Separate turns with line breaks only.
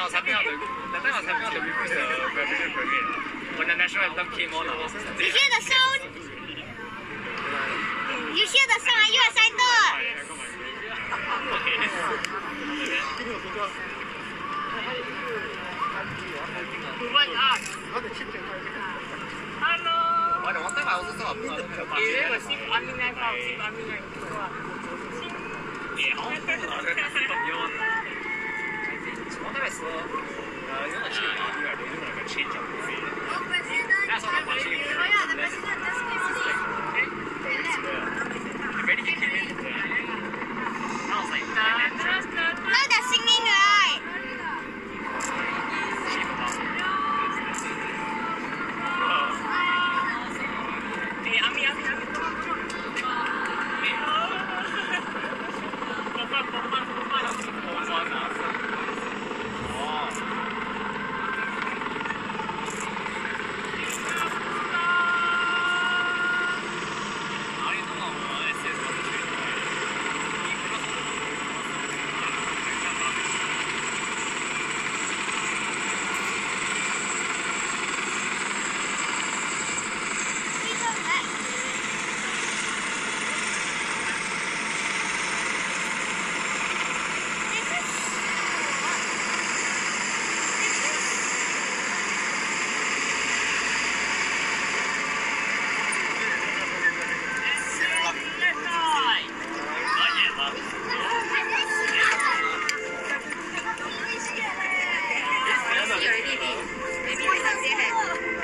I was having out the that time I was having out the reviews the Revolution Parade when the national anthem came on. I was You
hear the sound? You hear the sound? Are you excited?
Why the one time I also saw a a bus.
Yeah, how
come not? From your one. Not. No, not actually an idea. I really want to change up the field. That's what I'm watching. Oh, yeah, the president just came. Okay? Yeah. I was like,
they're singing, right? 哎，上街去。